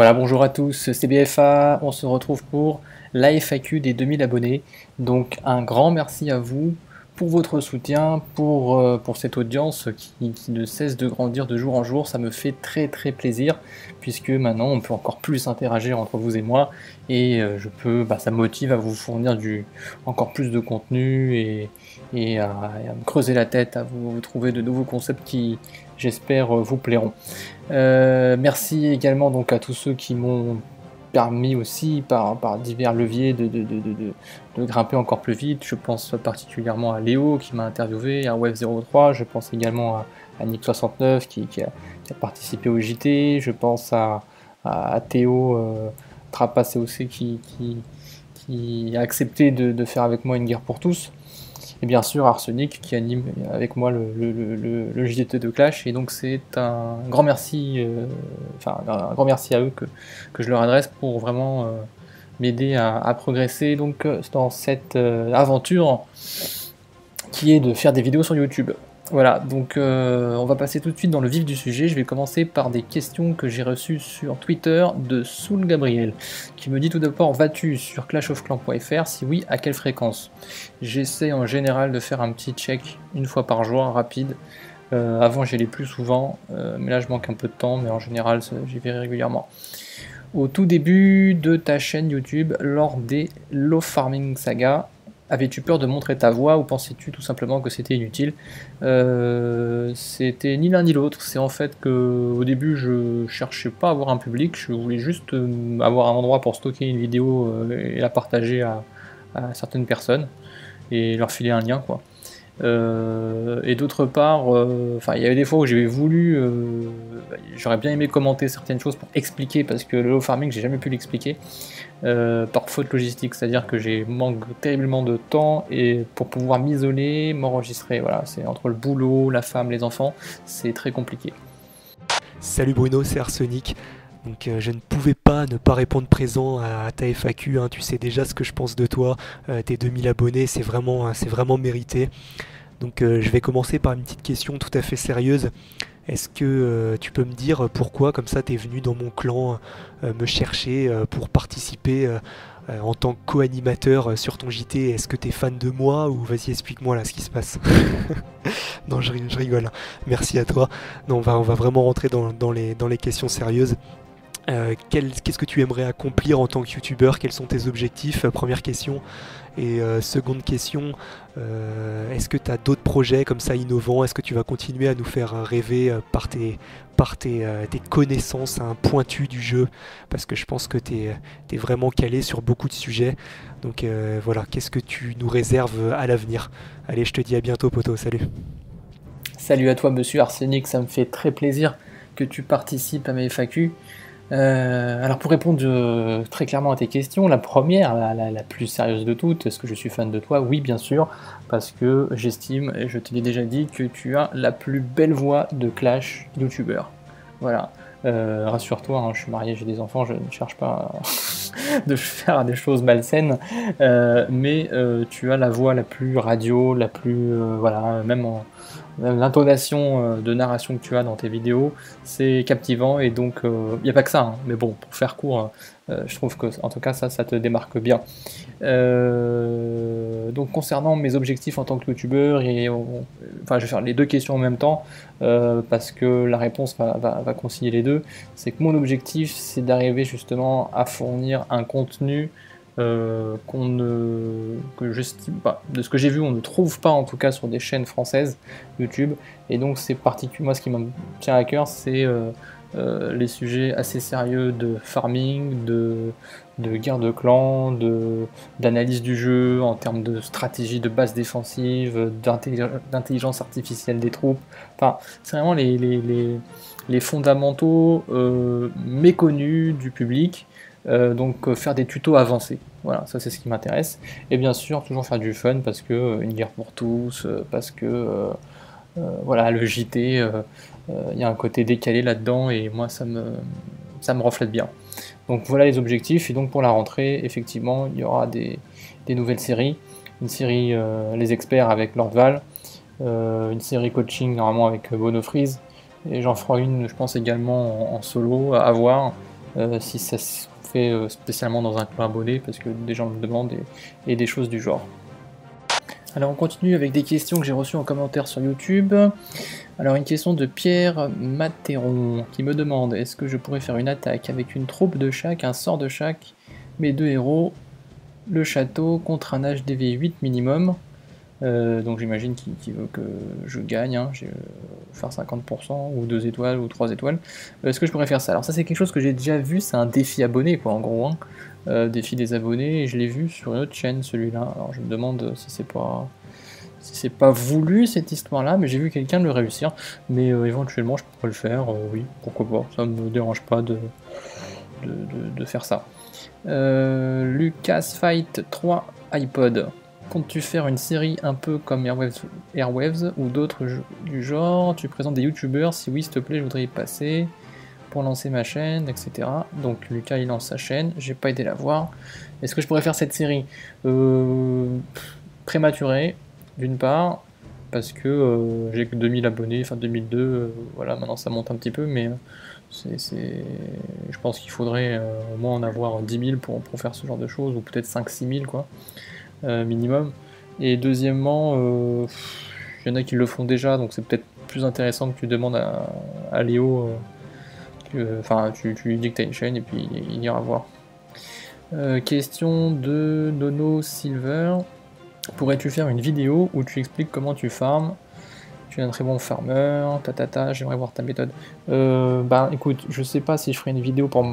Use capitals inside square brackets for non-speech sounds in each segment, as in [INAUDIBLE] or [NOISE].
Voilà, bonjour à tous, c'est BFA, on se retrouve pour la FAQ des 2000 abonnés. Donc un grand merci à vous pour votre soutien, pour, euh, cette audience qui, ne cesse de grandir de jour en jour. Ça me fait très très plaisir puisque maintenant on peut encore plus interagir entre vous et moi et euh, je peux, bah, ça me motive à vous fournir encore plus de contenu et, et, à, me creuser la tête, à vous, trouver de nouveaux concepts qui, j'espère, vous plairont. Euh, merci également donc à tous ceux qui m'ont permis aussi par, par divers leviers de, grimper encore plus vite. Je pense particulièrement à Léo qui m'a interviewé, à Web03, je pense également à, à Nick69 qui, a, participé au JT, je pense à, à, Théo euh, Trapas qui, qui, a accepté de, faire avec moi une guerre pour tous et bien sûr Arsenic qui anime avec moi le, le, JT de Clash. Et donc c'est un grand merci, euh, enfin un grand merci à eux que, que je leur adresse pour vraiment euh, m'aider à, progresser donc euh, dans cette aventure qui est de faire des vidéos sur YouTube. Voilà, donc euh, on va passer tout de suite dans le vif du sujet. Je vais commencer par des questions que j'ai reçues sur Twitter de Soul Gabriel, qui me dit tout d'abord vas-tu sur clashofclan.fr Si oui, à quelle fréquence? J'essaie en général de faire un petit check une fois par jour, rapide. Euh, avant j'y allais plus souvent, euh, mais là je manque un peu de temps, mais en général j'y vais régulièrement. Au tout début de ta chaîne YouTube, lors des Low Farming Saga, Avais-tu peur de montrer ta voix ou pensais-tu tout simplement que c'était inutile euh, C'était ni l'un ni l'autre. C'est en fait que au début je cherchais pas à avoir un public, je voulais juste euh, avoir un endroit pour stocker une vidéo euh, et la partager à, certaines personnes et leur filer un lien et d'autre part, enfin, il y avait des fois où j'avais voulu, euh, j'aurais bien aimé commenter certaines choses pour expliquer, parce que le low farming, j'ai jamais pu l'expliquer, par faute logistique, c'est-à-dire que j'ai manque terriblement de temps et pour pouvoir m'isoler, m'enregistrer, voilà, c'est entre le boulot, la femme, les enfants, c'est très compliqué. Salut Bruno, c'est Arsenic. Donc je ne pouvais pas ne pas répondre présent à, ta FAQ, hein. tu sais déjà ce que je pense de toi, tes 2000 abonnés, c'est vraiment, c'est vraiment mérité. Donc euh, je vais commencer par une petite question tout à fait sérieuse. Est-ce que euh, tu peux me dire pourquoi comme ça tu es venu dans mon clan euh, me chercher pour participer en tant que co-animateur sur ton JT Est-ce que tu es fan de moi ou vas-y explique-moi là ce qui se passe? [LAUGHS] Non je, rigole, merci à toi. Non on va, on va vraiment rentrer dans, les, dans les questions sérieuses. Qu'est-ce que tu aimerais accomplir en tant que youtubeur Quels sont tes objectifs? Première question. Et euh, seconde question, euh, est-ce que tu as d'autres projets comme ça innovants? Est-ce que tu vas continuer à nous faire rêver euh, par tes, connaissances un pointu du jeu? Parce que je pense que tu es, vraiment calé sur beaucoup de sujets. Donc voilà, qu'est-ce que tu nous réserves à l'avenir? Allez, je te dis à bientôt, poto. Salut. Salut à toi, monsieur Arsenic. Ça me fait très plaisir que tu participes à mes FAQ. Euh, alors pour répondre euh, très clairement à tes questions, la première, la, plus sérieuse de toutes, est-ce que je suis fan de toi? Oui bien sûr, parce que j'estime, et je te l'ai déjà dit, que tu as la plus belle voix de Clash YouTuber. Voilà. Euh, rassure-toi, hein, je suis marié, j'ai des enfants, je ne cherche pas [LAUGHS] de faire des choses malsaines, mais tu as la voix la plus radio, la plus, voilà, même l'intonation euh, de narration que tu as dans tes vidéos, c'est captivant et donc il euh, n'y a pas que ça, hein. mais bon, pour faire court, euh, je trouve que en tout cas ça, ça te démarque bien. donc concernant mes objectifs en tant que youtubeur, et enfin je vais faire les deux questions en même temps parce que la réponse va, va concilier les deux, c'est que mon objectif c'est d'arriver justement à fournir un contenu euh, qu'on ne, que de ce que j'ai vu, on ne trouve pas en tout cas sur des chaînes françaises YouTube. Et donc c'est particulièrement moi ce qui me tient à cœur, c'est euh, euh, les sujets assez sérieux de farming, de, de guerre de clans, d'analyse du jeu en termes de stratégie de base défensive, d'intelligence artificielle des troupes. Enfin, c'est vraiment les, les, les fondamentaux méconnus du public. Donc faire des tutos avancés. Voilà, ça c'est ce qui m'intéresse. Et bien sûr, toujours faire du fun parce que euh, une guerre pour tous, euh, parce que euh, voilà, le JT, il y a un côté décalé là-dedans et moi ça me, ça me reflète bien. Donc voilà les objectifs. Et donc pour la rentrée, effectivement, il y aura des, nouvelles séries. Une série Les Experts avec Lord Val, une série coaching normalement avec Bono Freeze. Et j'en ferai une, je pense également en, solo à voir si ça se fait spécialement dans un club abonné, parce que des gens me demandent et des choses du genre. Alors on continue avec des questions que j'ai reçues en commentaire sur YouTube. Alors une question de Pierre Matéron qui me demande est-ce que je pourrais faire une attaque avec une troupe de chaque, un sort de chaque, mes deux héros, le château contre un HDV 8 minimum? Euh, donc j'imagine qu'il veut que je gagne, je faire 50% ou 2 étoiles ou 3 étoiles. Est-ce que je pourrais faire ça? Alors ça c'est quelque chose que j'ai déjà vu, c'est un défi abonné quoi en gros. Hein. Euh, défi des abonnés, et je l'ai vu sur une autre chaîne celui-là. Alors je me demande si c'est pas si c'est pas voulu cette histoire-là, mais j'ai vu quelqu'un le réussir. Mais euh, éventuellement je pourrais le faire, euh, oui, pourquoi pas, ça me dérange pas de, de, faire ça. Lucas Fight 3 iPod. Comptes-tu faire une série un peu comme Airwaves, ou d'autres du genre Tu présentes des youtubeurs Si oui, s'il te plaît, je voudrais y passer pour lancer ma chaîne, etc. Donc Lucas il lance sa chaîne, j'ai pas été la voir. Est-ce que je pourrais faire cette série? Euh, prématurée, d'une part, parce que euh, j'ai que 2000 abonnés, enfin 2002, euh, voilà, maintenant ça monte un petit peu, mais c'est, je pense qu'il faudrait au moins en avoir 10 000 pour, pour faire ce genre de choses, ou peut-être 5-6 000 quoi, minimum. Et deuxièmement, il y en a qui le font déjà, donc c'est peut-être plus intéressant que tu demandes à, Léo Enfin, tu, lui dis que tu as une chaîne et puis il ira voir. Euh, question de Nono Silver. Pourrais-tu faire une vidéo où tu expliques comment tu farmes? Tu es un très bon farmer, ta j'aimerais voir ta méthode. Euh, bah écoute, je sais pas si je ferai une vidéo pour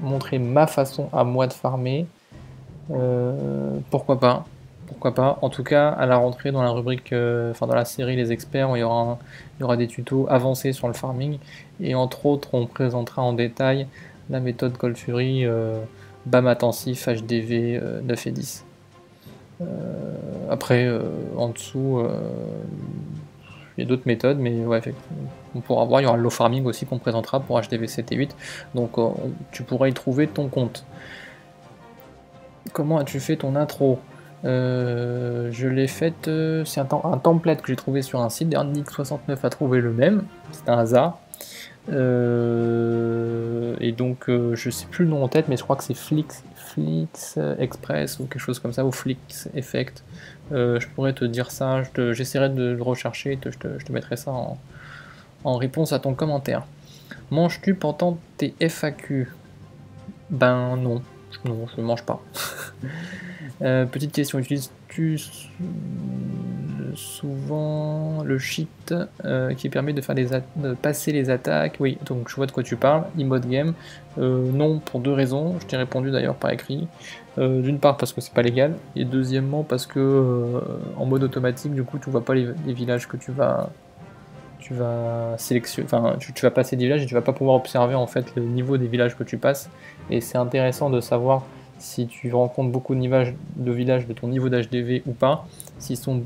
montrer ma façon à moi de farmer. Euh, pourquoi pas? Pourquoi pas. En tout cas, à la rentrée dans la rubrique, euh, enfin dans la série Les Experts, il y, aura des tutos avancés sur le farming et entre autres, on présentera en détail la méthode Cold Fury euh, BAM intensif HDV 9 et 10. Euh, après, en dessous, il y a d'autres méthodes, mais on pourra voir. Il y aura le low farming aussi qu'on présentera pour HDV 7 et 8. Donc, tu pourras y trouver ton compte. Comment as-tu fait ton intro? Euh, je l'ai faite, euh, c'est un, template que j'ai trouvé sur un site, Nick69 a trouvé le même, c'est un hasard. Euh, et donc je sais plus le nom en tête, mais je crois que c'est Flix, Flix Express ou quelque chose comme ça, ou Flix Effect. je pourrais te dire ça, j'essaierai de le rechercher, je, te, mettrai ça en, en réponse à ton commentaire. Manges-tu pendant tes FAQ Ben non, non, je ne mange pas. [LAUGHS] Euh, petite question, utilises-tu souvent le cheat euh, qui permet de, faire passer les attaques? Oui, donc je vois de quoi tu parles. E-mode game, euh, non pour deux raisons. Je t'ai répondu d'ailleurs par écrit. D'une part parce que c'est pas légal, et deuxièmement parce que en mode automatique, du coup, tu vois pas les, villages que tu vas tu vas sélectionner, enfin tu, tu, vas passer des villages et tu vas pas pouvoir observer en fait le niveau des villages que tu passes. Et c'est intéressant de savoir si tu rencontres beaucoup de, villages de ton niveau d'HDV ou pas, s'ils sont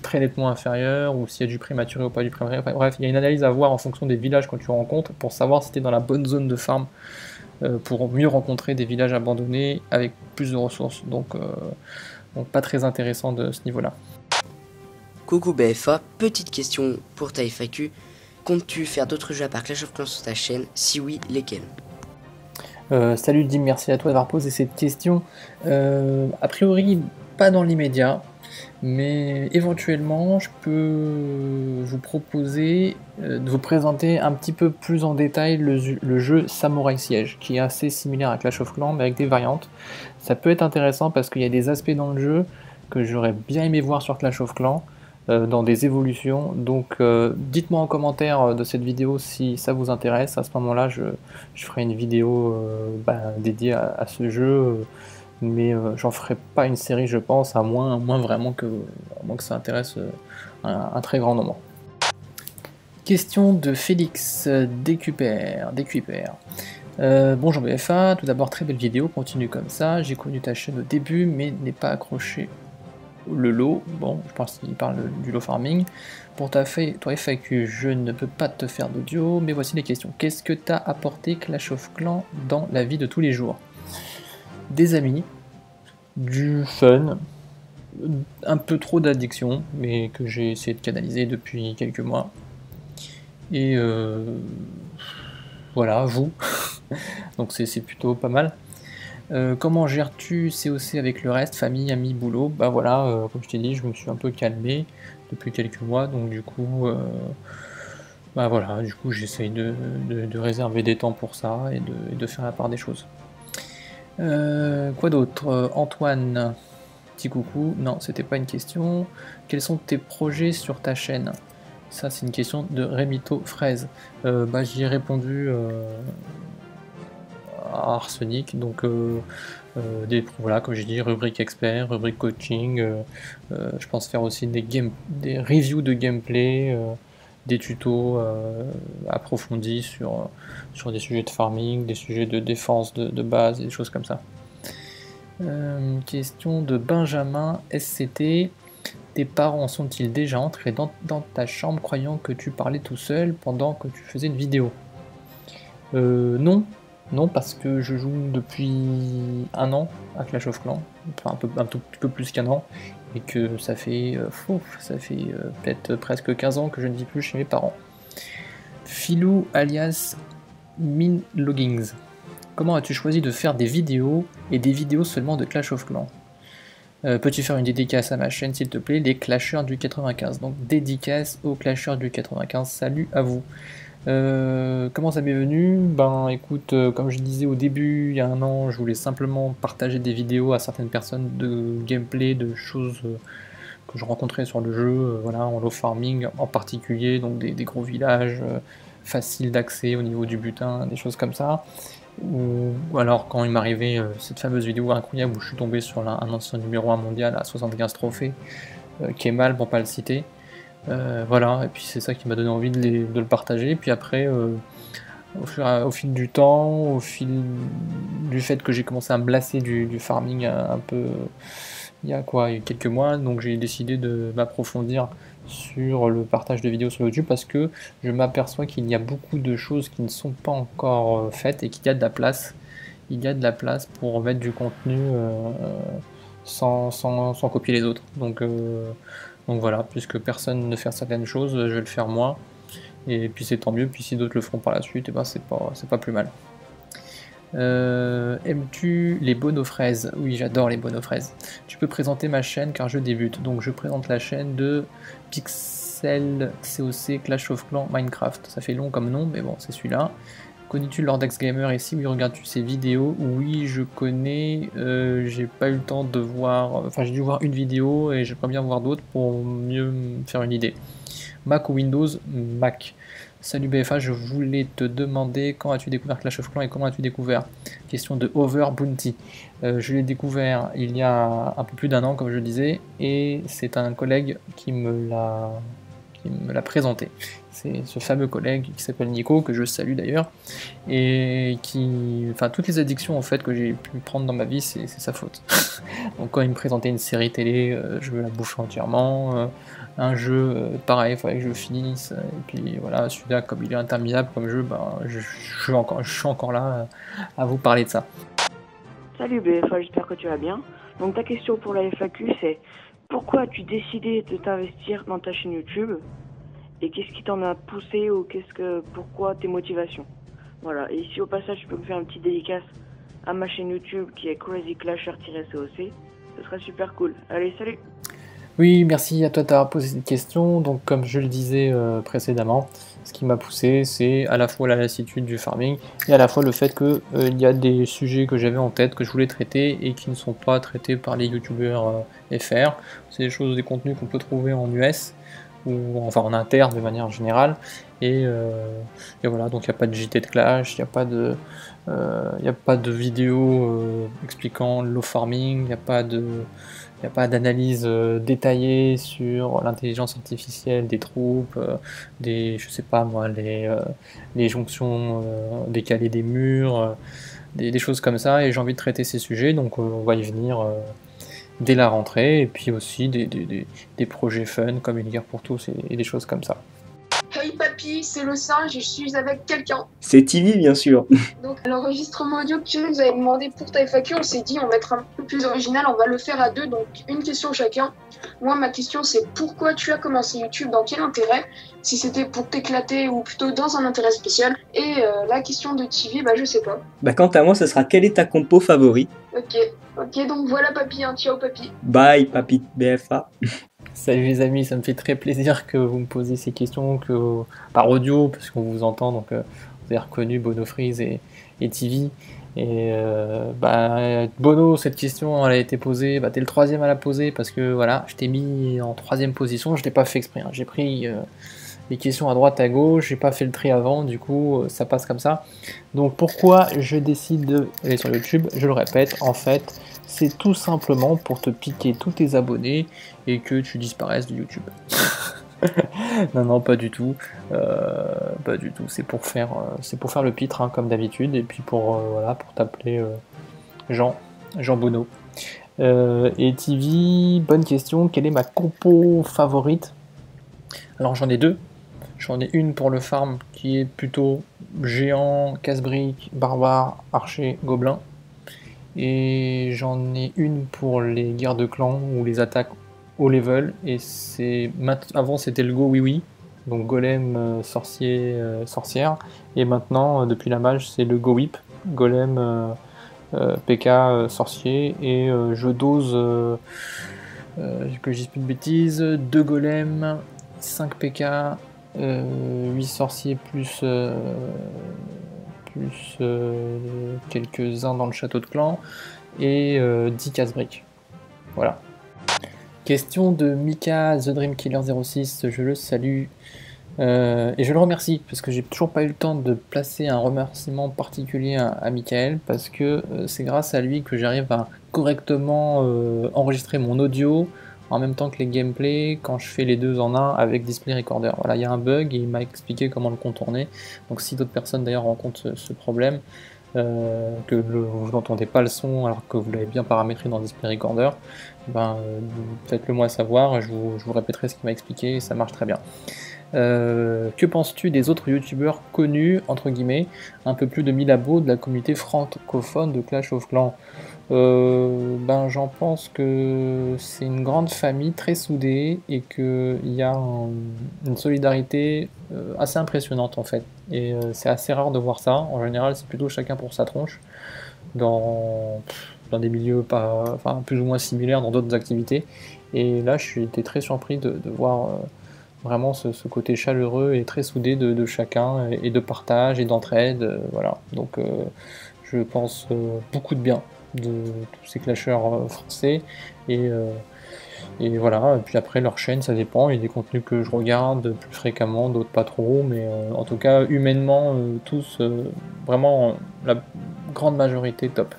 très nettement inférieurs, ou s'il y a du prématuré ou pas du prématuré. bref, il y a une analyse à voir en fonction des villages que tu rencontres pour savoir si tu es dans la bonne zone de farm euh, pour mieux rencontrer des villages abandonnés avec plus de ressources. Donc, euh, donc pas très intéressant de ce niveau-là. Coucou BFA, petite question pour ta FAQ. Comptes-tu faire d'autres jeux à part Clash of Clans sur ta chaîne? Si oui, lesquels? Euh, salut Dim, merci à toi d'avoir posé cette question. Euh, a priori, pas dans l'immédiat, mais éventuellement, je peux vous proposer euh, de vous présenter un petit peu plus en détail le, jeu Samurai Siege, qui est assez similaire à Clash of Clans, mais avec des variantes. Ça peut être intéressant parce qu'il y a des aspects dans le jeu que j'aurais bien aimé voir sur Clash of Clans. Euh, dans des évolutions. Donc euh, dites-moi en commentaire euh, de cette vidéo si ça vous intéresse. À ce moment-là, je, ferai une vidéo bah, dédiée à, ce jeu. mais j'en ferai pas une série, je pense, à moins, moins vraiment que, moins que ça intéresse un, très grand nombre. Question de Félix Décupère. Décupère. bonjour BFA, tout d'abord très belle vidéo, continue comme ça. J'ai connu ta chaîne au début, mais n'ai pas accroché le lot, bon, je pense qu'il parle du lot farming. Pour ta toi FAQ, je ne peux pas te faire d'audio, mais voici les questions. Qu'est-ce que t'as apporté Clash of Clans dans la vie de tous les jours? Des amis, du fun, un peu trop d'addiction, mais que j'ai essayé de canaliser depuis quelques mois. Et euh, voilà, vous. [LAUGHS] Donc c'est plutôt pas mal. Euh, comment gères-tu COC avec le reste, famille, amis, boulot? Bah voilà, euh, comme je t'ai dit, je me suis un peu calmé depuis quelques mois, donc du coup, euh, bah voilà, du coup j'essaye de, réserver des temps pour ça et de, faire la part des choses. quoi d'autre? Antoine, petit coucou. Non, c'était pas une question. Quels sont tes projets sur ta chaîne? Ça, c'est une question de Remito Fraise. bah, j'y ai répondu Arsenic. Donc, euh, euh, des, voilà, comme j'ai dit, rubrique expert, rubrique coaching. Euh, je pense faire aussi des, game, des reviews de gameplay, des tutos approfondis sur, des sujets de farming, des sujets de défense de, base, des choses comme ça. question de Benjamin SCT. Tes parents sont-ils déjà entrés dans, ta chambre croyant que tu parlais tout seul pendant que tu faisais une vidéo? Non, non, parce que je joue depuis un an à Clash of Clans, enfin un, peu, peu plus qu'un an, et que ça fait, euh, fait euh, peut-être presque 15 ans que je ne vis plus chez mes parents. Philou alias Min Loggings. Comment as-tu choisi de faire des vidéos et des vidéos seulement de Clash of Clans? Euh, Peux-tu faire une dédicace à ma chaîne s'il te plaît, les Clashers du 95. Donc dédicace aux Clashers du 95, salut à vous. Euh, comment ça m'est venu? Ben écoute, euh, comme je disais au début, il y a un an, je voulais simplement partager des vidéos à certaines personnes de gameplay, de choses euh, que je rencontrais sur le jeu, voilà, en low farming en particulier, donc des, gros villages faciles d'accès au niveau du butin, des choses comme ça. Ou, alors quand il m'arrivait cette fameuse vidéo incroyable où je suis tombé sur un ancien numéro 1 mondial à 75 trophées, qui est mal pour pas le citer. Euh, voilà, et puis c'est ça qui m'a donné envie de, le partager. Puis après, euh, au, fil du temps, au fil du fait que j'ai commencé à me lasser du, farming un, peu il y a quoi, il y a quelques mois, donc j'ai décidé de m'approfondir sur le partage de vidéos sur YouTube parce que je m'aperçois qu'il y a beaucoup de choses qui ne sont pas encore euh, faites et qu'il y a de la place. Il y a de la place pour mettre du contenu sans, sans, sans, copier les autres. Donc donc voilà, puisque personne ne fait certaines choses, je vais le faire moi. Et puis c'est tant mieux, puis si d'autres le feront par la suite, eh ben c'est pas, plus mal. Euh, aimes-tu les bonnes fraises Oui, j'adore les bonnes fraises. Tu peux présenter ma chaîne car je débute. Donc je présente la chaîne de Pixel COC Clash of Clans Minecraft. Ça fait long comme nom, mais bon, c'est celui-là. Connais-tu Lordax Gamer ici Oui, regardes-tu ses vidéos? Oui, je connais. Euh, j'ai pas eu le temps de voir. Enfin, j'ai dû voir une vidéo et j'aimerais bien voir d'autres pour mieux faire une idée. Mac ou Windows? Mac. Salut BFA, je voulais te demander quand as-tu découvert Clash of Clans et comment as-tu découvert? Question de Over Bounty. Euh, je l'ai découvert il y a un peu plus d'un an, comme je disais, et c'est un collègue qui me l'a qui me l'a présenté. C'est ce fameux collègue qui s'appelle Nico, que je salue d'ailleurs, et qui. Enfin, toutes les addictions en fait que j'ai pu prendre dans ma vie, c'est sa faute. [LAUGHS] Donc, quand il me présentait une série télé, euh, je la bouffer entièrement. Euh, un jeu, euh, pareil, il fallait que je finisse. Et puis voilà, celui-là, comme il est interminable comme jeu, ben, je, suis encore, je suis encore là à vous parler de ça. Salut BFA, j'espère que tu vas bien. Donc ta question pour la FAQ, c'est pourquoi as-tu décidé de t'investir dans ta chaîne YouTube et qu'est-ce qui t'en a poussé ou qu'est-ce que pourquoi tes motivations. Voilà, et ici au passage, je peux me faire un petit dédicace à ma chaîne YouTube qui est Crazy Clasher-COC. Ce serait super cool. Allez, salut Oui, merci à toi d'avoir posé cette question. Donc, comme je le disais euh, précédemment, ce qui m'a poussé, c'est à la fois la lassitude du farming et à la fois le fait qu'il euh, y a des sujets que j'avais en tête, que je voulais traiter et qui ne sont pas traités par les youtubeurs euh, FR. C'est des choses, des contenus qu'on peut trouver en US ou enfin en interne de manière générale. Et, euh, voilà, donc il n'y a pas de JT de clash, il n'y a pas de, il a pas de vidéo expliquant le low farming, il n'y a pas de il n'y a pas d'analyse euh, détaillée sur l'intelligence artificielle des troupes, euh, des, je sais pas moi, les, euh, les jonctions décalées des murs, des, choses comme ça. Et j'ai envie de traiter ces sujets, donc on va y venir dès la rentrée. Et puis aussi des, des, projets fun comme une guerre pour tous et, des choses comme ça. Papy, c'est le singe et je suis avec quelqu'un. C'est TV, bien sûr. [LAUGHS] Donc, l'enregistrement audio que tu nous avais demandé pour ta FAQ, on s'est dit, on va être un peu plus original, on va le faire à deux, donc une question chacun. Moi, ma question, c'est pourquoi tu as commencé YouTube, dans quel intérêt? Si c'était pour t'éclater ou plutôt dans un intérêt spécial? Et euh, la question de TV, bah, je sais pas. Bah, quant à moi, ce sera quelle est ta compo favori? Ok, ok, donc voilà, papy, hein, ciao, papy. Bye, papy BFA. [LAUGHS] Salut les amis, ça me fait très plaisir que vous me posiez ces questions que par audio, parce qu'on vous entend, donc euh, vous avez reconnu Bono Freeze et, et TV. Et euh, bah, Bono, cette question, elle a été posée, bah, t'es le troisième à la poser, parce que voilà, je t'ai mis en troisième position, je l'ai pas fait exprès, hein. j'ai pris euh, les questions à droite, à gauche, j'ai pas fait le tri avant, du coup, ça passe comme ça. Donc pourquoi je décide d'aller sur YouTube? Je le répète, en fait, c'est tout simplement pour te piquer tous tes abonnés et que tu disparaisses de YouTube. [LAUGHS] non, non, pas du tout. Euh, pas du tout. C'est pour faire, euh, c'est pour faire le pitre hein, comme d'habitude et puis pour euh, voilà, pour t'appeler Jean, Jean Bonneau. et TV, bonne question. Quelle est ma compo favorite? Alors j'en ai deux. J'en ai une pour le farm qui est plutôt géant, casse-brique, barbare, archer, gobelin. Et j'en ai une pour les guerres de clans ou les attaques haut level. Et c'est avant c'était le Go donc golem, euh, sorcier, euh, sorcière. Et maintenant, euh, depuis la mage, c'est le Go Whip, golem, PK, sorcier. Et je dose, que je dise plus de bêtises, 2 golems, 5 PK, 8 sorciers plus plus euh, quelques-uns dans le château de clan, et 10 euh, casse-briques. Voilà. Question de Mika The Dream Killer 06, je le salue. Euh, et je le remercie parce que j'ai toujours pas eu le temps de placer un remerciement particulier à, à Michael parce que c'est grâce à lui que j'arrive à correctement enregistrer mon audio, en même temps que les gameplays quand je fais les deux en un avec Display Recorder. Voilà, il y a un bug et il m'a expliqué comment le contourner. Donc si d'autres personnes d'ailleurs rencontrent ce, problème, euh, que vous n'entendez pas le son alors que vous l'avez bien paramétré dans Display Recorder, ben, euh, faites-le moi savoir, je je vous répéterai ce qu'il m'a expliqué et ça marche très bien. Euh, que penses-tu des autres youtubeurs connus, entre guillemets, un peu plus de 1000 abos de la communauté francophone de Clash of Clans? Euh, ben, J'en pense que c'est une grande famille très soudée et qu'il y a une solidarité euh, assez impressionnante en fait. Et c'est assez rare de voir ça. En général, c'est plutôt chacun pour sa tronche dans, dans des milieux plus ou moins similaires dans d'autres activités. Et là, suis été très surpris de, voir vraiment ce, côté chaleureux et très soudé de, chacun et, de partage et d'entraide. voilà. Donc, je pense beaucoup de bien de tous ces clasheurs euh, français. Et, euh, et voilà, et puis après leur chaîne, ça dépend. Il y a des contenus que je regarde plus fréquemment, d'autres pas trop, mais euh, en tout cas, humainement, tous, vraiment, la grande majorité top.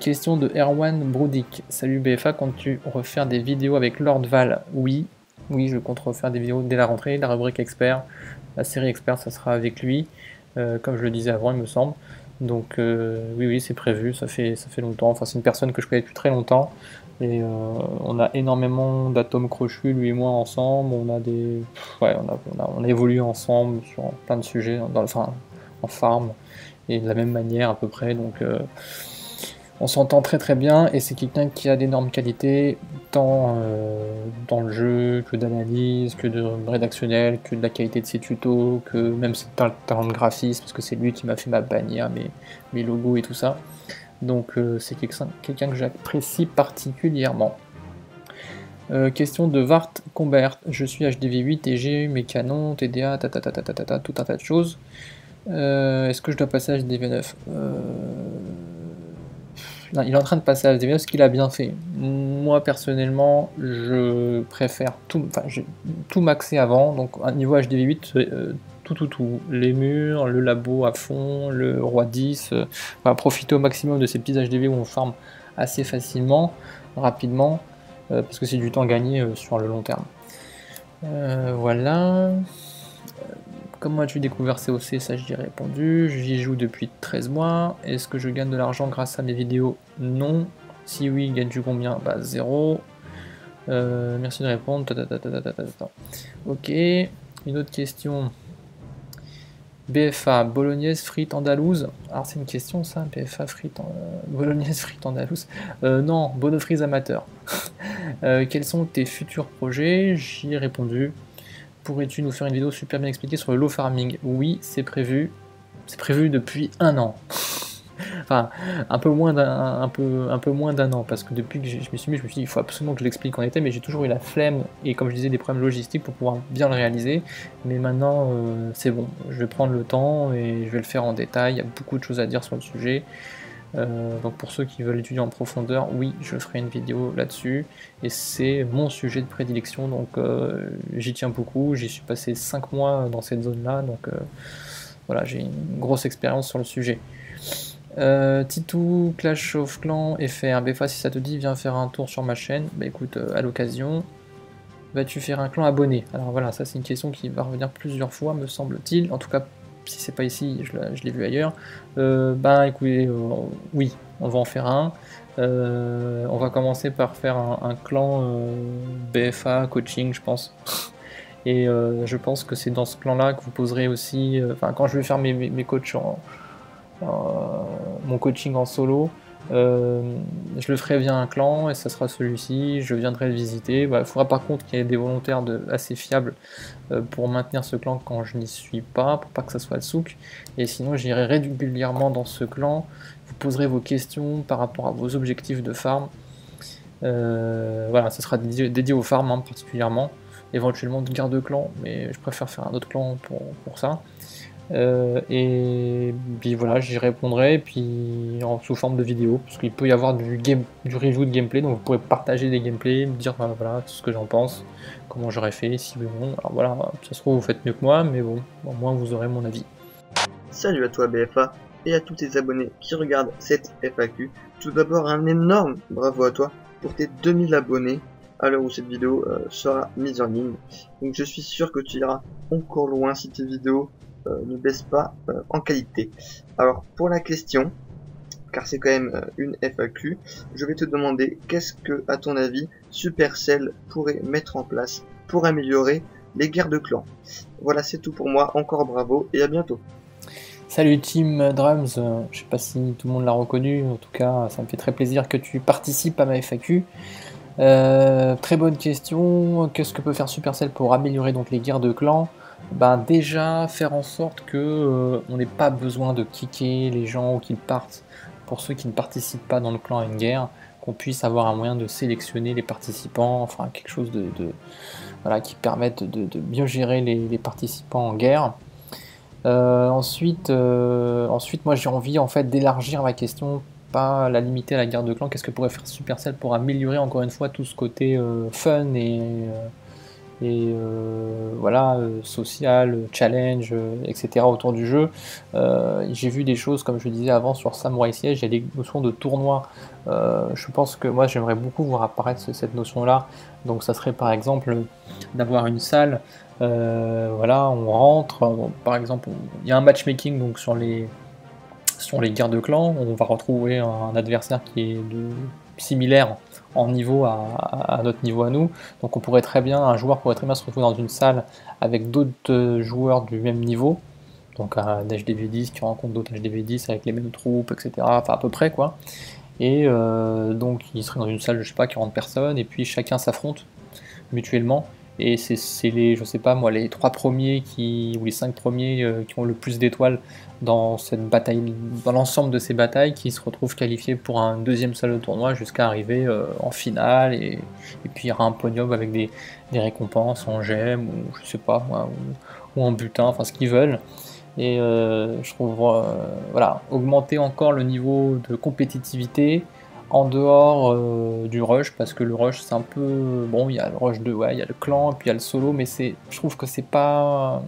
question de Erwan Broudik. Salut BFA, comptes-tu refaire des vidéos avec Lord Val? Oui, oui, je compte refaire des vidéos dès la rentrée. La rubrique expert, la série expert, ça sera avec lui, comme je le disais avant, il me semble. Donc euh, oui, oui, c'est prévu, ça fait, ça fait longtemps. Enfin, c'est une personne que je connais depuis très longtemps. Et euh, on a énormément d'atomes crochus, lui et moi, ensemble. On a des. Ouais, on a, on évolué ensemble sur plein de sujets, dans, enfin, en farm, et de la même manière à peu près. Donc euh, on s'entend très très bien et c'est quelqu'un qui a d'énormes qualités, tant euh, dans le jeu que d'analyse, que de rédactionnel, que de la qualité de ses tutos, que même ses talent de graphisme, parce que c'est lui qui m'a fait ma bannière, mes, mes logos et tout ça. Donc euh, c'est quelqu'un que j'apprécie particulièrement. Euh, question de Vart Combert. Je suis HDV8 et j'ai mes canons, TDA, ta, ta, ta, tout un tas de choses. Est-ce que je dois passer à HDV9 il est en train de passer à HDV9, ce qu'il a bien fait. Moi, personnellement, je préfère tout, enfin, tout maxer avant. Donc, à niveau HDV8, euh, tout, tout, tout. Les murs, le labo à fond, le roi 10. Euh, va profiter au maximum de ces petits HDV où on farm assez facilement, rapidement, euh, parce que c'est du temps gagné sur le long terme. voilà. Comment as-tu découvert COC Ça, j'y ai répondu. J'y joue depuis 13 mois. Est-ce que je gagne de l'argent grâce à mes vidéos? Non. Si oui, gagne-tu combien? Bah, zéro. Euh, merci de répondre. Ok. une autre question. BFA, bolognaise frite andalouse. Alors c'est une question ça, BFA frite, [LAUGHS] bolognaise frite andalouse. Euh, non, bonofrise amateur. [LAUGHS] Euh, quels sont tes futurs projets? J'y ai répondu. Pourrais-tu nous faire une vidéo super bien expliquée sur le low farming? Oui, c'est prévu. C'est prévu depuis un an. [LAUGHS] enfin, un peu moins d'un, un peu, un peu moins d'un an, parce que depuis que je me suis mis, je me suis dit, il faut absolument que je l'explique en était, mais j'ai toujours eu la flemme et comme je disais, des problèmes logistiques pour pouvoir bien le réaliser. Mais maintenant, euh, c'est bon, je vais prendre le temps et je vais le faire en détail. Il y a beaucoup de choses à dire sur le sujet. Euh, donc pour ceux qui veulent étudier en profondeur, oui, je ferai une vidéo là-dessus. Et c'est mon sujet de prédilection, donc euh, j'y tiens beaucoup. J'y suis passé 5 mois dans cette zone-là, donc voilà, j'ai une grosse expérience sur le sujet. Euh, Titou, Clash of Clans, FR, BFA, si ça te dit, viens faire un tour sur ma chaîne. Bah écoute, euh, à l'occasion, vas-tu faire un clan abonné? Alors voilà, ça c'est une question qui va revenir plusieurs fois, me semble-t-il. En tout cas, si c'est pas ici, je l'ai vu ailleurs. Euh, bah écoutez, euh, oui, on va en faire un. on va commencer par faire un, clan BFA coaching, je pense. [LAUGHS] Et je pense que c'est dans ce clan-là que vous poserez aussi. Enfin, quand je vais faire mes, mes, coachs en, euh, mon coaching en solo. Euh, je le ferai via un clan et ça sera celui-ci. Je viendrai le visiter. Bah, il faudra par contre qu'il y ait des volontaires assez fiables euh, pour maintenir ce clan quand je n'y suis pas, pour pas que ça soit le souk. Et sinon, j'irai régulièrement dans ce clan. Vous poserez vos questions par rapport à vos objectifs de farm. voilà, ça sera dédié, aux farms hein, particulièrement. Éventuellement de garde clan, mais je préfère faire un autre clan pour ça. Euh, et puis voilà, j'y répondrai, puis en sous forme de vidéo, parce qu'il peut y avoir du, game, du review de gameplay, donc vous pourrez partager des gameplays, me dire bah, voilà ce que j'en pense, comment j'aurais fait, si bon. Alors voilà, ça se trouve vous faites mieux que moi, mais bon, au moins vous aurez mon avis. Salut à toi BFA et à tous tes abonnés qui regardent cette FAQ. Tout d'abord un énorme bravo à toi pour tes 2000 abonnés à l'heure où cette vidéo euh, sera mise en ligne. Donc je suis sûr que tu iras encore loin si tes vidéos ne baisse pas euh, en qualité. Alors pour la question, car c'est quand même euh, une FAQ, je vais te demander qu'est-ce que, à ton avis, Supercell pourrait mettre en place pour améliorer les guerres de clans? Voilà, c'est tout pour moi. Encore bravo et à bientôt. Salut Team Drums, je sais pas si tout le monde l'a reconnu, en tout cas ça me fait très plaisir que tu participes à ma FAQ. très bonne question, qu'est-ce que peut faire Supercell pour améliorer donc les guerres de clans? Ben déjà faire en sorte que euh, on n'ait pas besoin de kicker les gens ou qu'ils partent pour ceux qui ne participent pas dans le clan à une guerre, qu'on puisse avoir un moyen de sélectionner les participants, enfin quelque chose de, voilà qui permette de, bien gérer les, participants en guerre. Euh, ensuite, euh, ensuite, moi j'ai envie en fait d'élargir ma question, pas la limiter à la guerre de clan. Qu'est-ce que pourrait faire Supercell pour améliorer encore une fois tout ce côté fun et et euh, voilà, euh, social, challenge, euh, etc. autour du jeu. J'ai vu des choses, comme je disais avant, sur Samurai Siege, il y a des notions de tournoi. je pense que moi j'aimerais beaucoup voir apparaître cette notion-là. Donc ça serait par exemple d'avoir une salle, voilà, on rentre, par exemple, il y a un matchmaking donc sur les sur les guerres de clans, on va retrouver un adversaire qui est similaire en niveau à, notre niveau à nous. Donc on pourrait très bien, un joueur pourrait très bien se retrouver dans une salle avec d'autres joueurs du même niveau, donc un HDV10 qui rencontre d'autres HDV10 avec les mêmes troupes, etc. Enfin à peu près quoi. Et euh, donc il serait dans une salle, je sais pas, 40 personnes, et puis chacun s'affronte mutuellement. Et c'est les, je sais pas moi, les trois premiers qui, ou les cinq premiers euh, qui ont le plus d'étoiles dans cette bataille, dans l'ensemble de ces batailles, qui se retrouvent qualifiés pour un deuxième salle de tournoi jusqu'à arriver euh, en finale. Et, puis il y aura un podium avec des, récompenses en gemmes ou je sais pas ou, en butin, enfin ce qu'ils veulent. Et euh, je trouve voilà, augmenter encore le niveau de compétitivité en dehors euh, du rush parce que le rush c'est un peu bon il y a le rush de ouais il y a le clan et puis il y a le solo mais c'est je trouve que c'est pas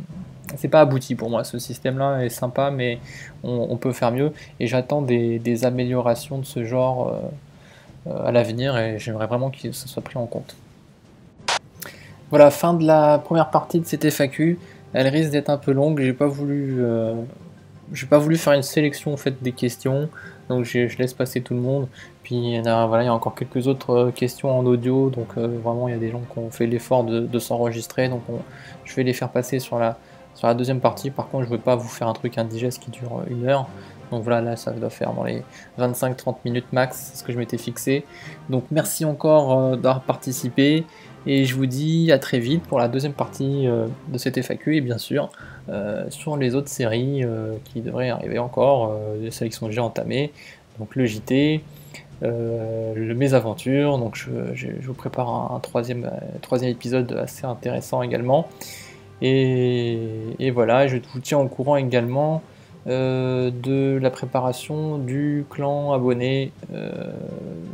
c'est pas abouti pour moi ce système là est sympa mais on, peut faire mieux. Et j'attends des, améliorations de ce genre euh, à l'avenir et j'aimerais vraiment que ça soit pris en compte. Voilà fin de la première partie de cette FAQ elle risque d'être un peu longue. J'ai pas voulu euh, j'ai pas voulu faire une sélection en fait des questions Donc je, laisse passer tout le monde. Puis il y, a, voilà, il y a encore quelques autres euh, questions en audio. Donc euh, vraiment, il y a des gens qui ont fait l'effort de, s'enregistrer. Donc on- je vais les faire passer sur la, deuxième partie. Par contre, je ne veux pas vous faire un truc indigeste qui dure euh, une heure. Donc voilà, là, ça doit faire dans les 25-30 minutes max, c'est ce que je m'étais fixé. Donc merci encore d'avoir participé. Et je vous dis à très vite pour la deuxième partie de cette FAQ et bien sûr sur les autres séries euh, qui devraient arriver encore, euh, celles qui sont déjà entamées. Donc le JT, euh, le Mes Aventures, donc je, je- je vous prépare un, troisième, euh, troisième épisode assez intéressant également. Et, et voilà, je vous tiens au courant également euh, de la préparation du clan abonné euh,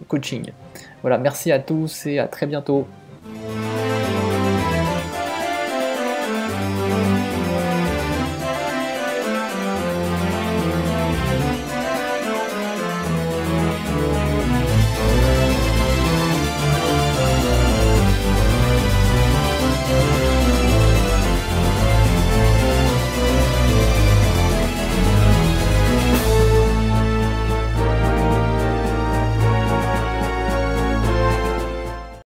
coaching. Voilà, merci à tous et à très bientôt.